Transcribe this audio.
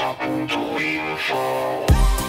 A punto di fall